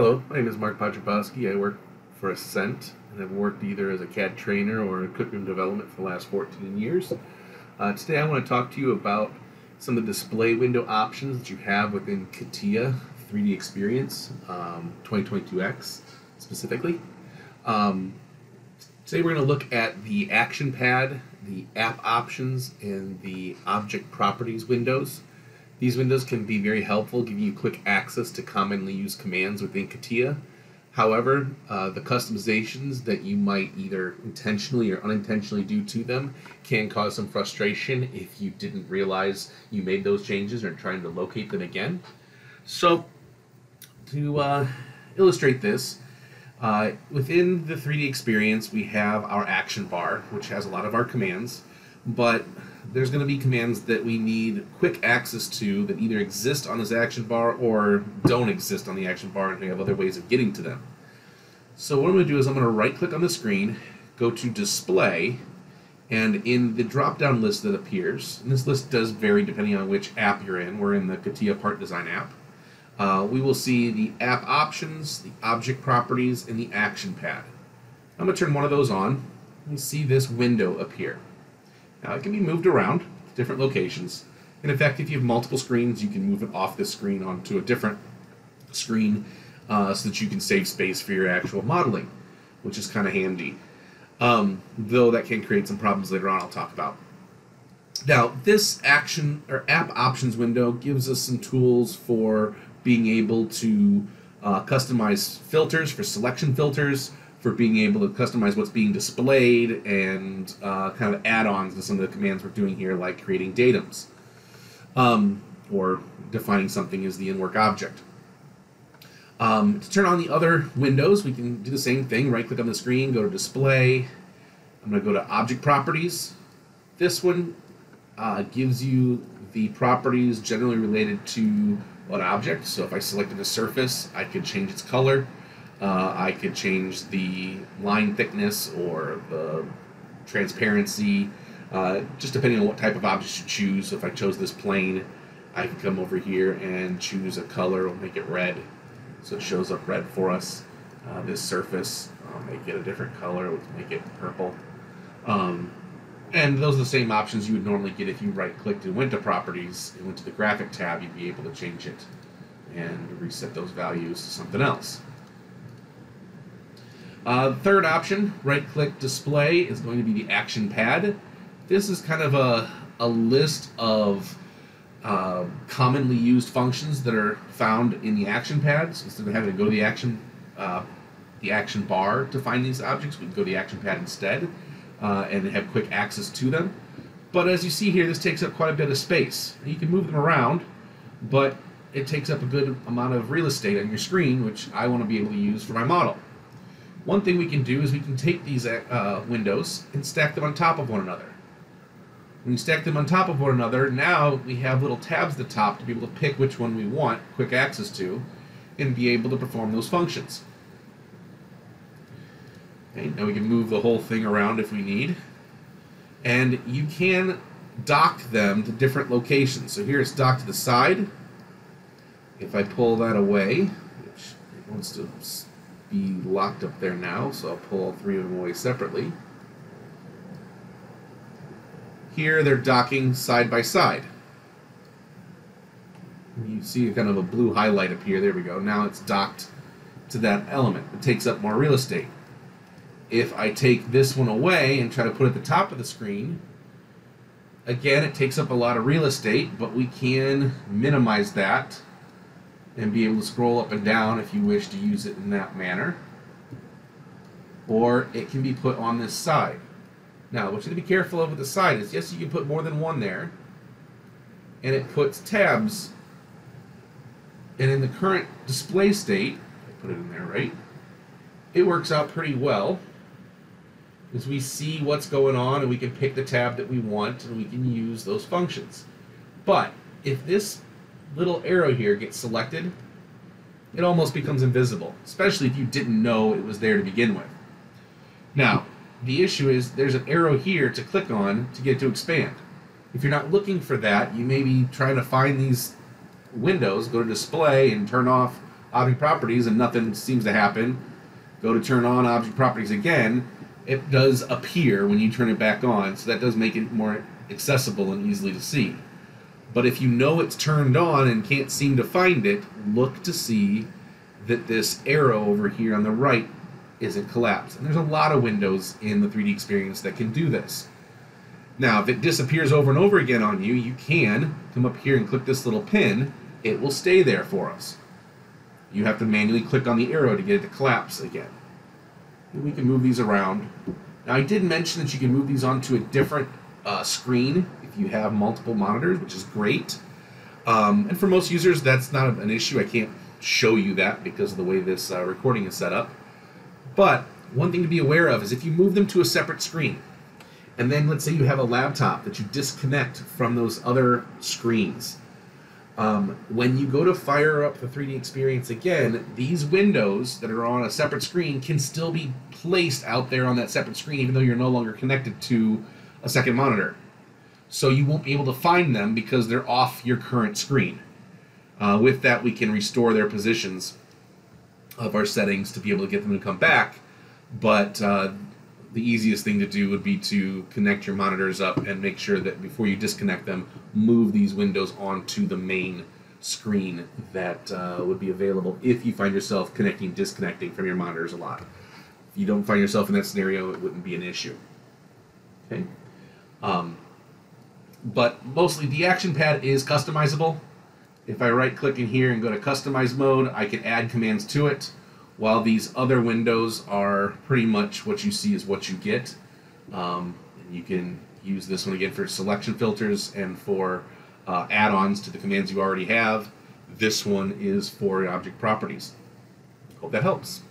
Hello, my name is Mark Piotrowski. I work for Ascent and I've worked either as a CAD trainer or in QuickRoom development for the last 14 years. Uh, today I want to talk to you about some of the display window options that you have within CATIA 3D Experience um, 2022X specifically. Um, today we're going to look at the action pad, the app options, and the object properties windows. These windows can be very helpful, giving you quick access to commonly used commands within CATIA. However, uh, the customizations that you might either intentionally or unintentionally do to them can cause some frustration if you didn't realize you made those changes or trying to locate them again. So, to uh, illustrate this, uh, within the 3D experience, we have our action bar, which has a lot of our commands, but there's going to be commands that we need quick access to that either exist on this action bar or don't exist on the action bar and we have other ways of getting to them. So what I'm going to do is I'm going to right click on the screen, go to display, and in the drop down list that appears, and this list does vary depending on which app you're in, we're in the CATIA Part Design app, uh, we will see the app options, the object properties, and the action pad. I'm going to turn one of those on and see this window appear. Now it can be moved around to different locations. And in fact, if you have multiple screens, you can move it off this screen onto a different screen uh, so that you can save space for your actual modeling, which is kind of handy. Um, though that can create some problems later on I'll talk about. Now, this action or app options window gives us some tools for being able to uh, customize filters for selection filters, for being able to customize what's being displayed and uh, kind of add-ons to some of the commands we're doing here, like creating datums um, or defining something as the in-work object. Um, to turn on the other windows, we can do the same thing. Right-click on the screen, go to Display. I'm going to go to Object Properties. This one uh, gives you the properties generally related to an object. So if I selected a surface, I could change its color. Uh, I could change the line thickness or the transparency, uh, just depending on what type of object you choose. So if I chose this plane, I can come over here and choose a color. We'll make it red, so it shows up red for us. Uh, this surface, I'll make it a different color. Let's make it purple. Um, and those are the same options you would normally get if you right-clicked and went to Properties and went to the Graphic tab. You'd be able to change it and reset those values to something else. Uh, third option, right-click display, is going to be the action pad. This is kind of a, a list of uh, commonly used functions that are found in the action pads. Instead of having to go to the action, uh, the action bar to find these objects, we can go to the action pad instead uh, and have quick access to them. But as you see here, this takes up quite a bit of space. You can move them around, but it takes up a good amount of real estate on your screen, which I want to be able to use for my model. One thing we can do is we can take these uh, windows and stack them on top of one another. When you stack them on top of one another, now we have little tabs at the top to be able to pick which one we want quick access to and be able to perform those functions. Okay, now we can move the whole thing around if we need. And you can dock them to different locations. So here it's docked to the side. If I pull that away, which it wants to be locked up there now, so I'll pull all three of them away separately. Here they're docking side by side. You see kind of a blue highlight here. There we go. Now it's docked to that element. It takes up more real estate. If I take this one away and try to put it at the top of the screen, again, it takes up a lot of real estate, but we can minimize that and be able to scroll up and down if you wish to use it in that manner. Or it can be put on this side. Now, what you have to be careful of with the side is, yes, you can put more than one there, and it puts tabs. And in the current display state, I put it in there right, it works out pretty well. As we see what's going on, and we can pick the tab that we want, and we can use those functions. But if this little arrow here gets selected, it almost becomes invisible, especially if you didn't know it was there to begin with. Now, the issue is there's an arrow here to click on to get to expand. If you're not looking for that, you may be trying to find these windows, go to display and turn off object properties and nothing seems to happen, go to turn on object properties again, it does appear when you turn it back on, so that does make it more accessible and easily to see. But if you know it's turned on and can't seem to find it, look to see that this arrow over here on the right isn't collapsed. And there's a lot of windows in the 3D experience that can do this. Now, if it disappears over and over again on you, you can come up here and click this little pin. It will stay there for us. You have to manually click on the arrow to get it to collapse again. And we can move these around. Now, I did mention that you can move these onto a different uh, screen if you have multiple monitors, which is great. Um, and for most users, that's not an issue. I can't show you that because of the way this uh, recording is set up. But one thing to be aware of is if you move them to a separate screen, and then let's say you have a laptop that you disconnect from those other screens. Um, when you go to fire up the 3D experience again, these windows that are on a separate screen can still be placed out there on that separate screen, even though you're no longer connected to a second monitor. So you won't be able to find them because they're off your current screen. Uh, with that, we can restore their positions of our settings to be able to get them to come back. But uh, the easiest thing to do would be to connect your monitors up and make sure that before you disconnect them, move these windows onto the main screen that uh, would be available if you find yourself connecting, disconnecting from your monitors a lot. If you don't find yourself in that scenario, it wouldn't be an issue. Okay. Um, but mostly the action pad is customizable. If I right click in here and go to customize mode, I can add commands to it while these other windows are pretty much what you see is what you get. Um, and you can use this one again for selection filters and for uh, add-ons to the commands you already have. This one is for object properties. Hope that helps.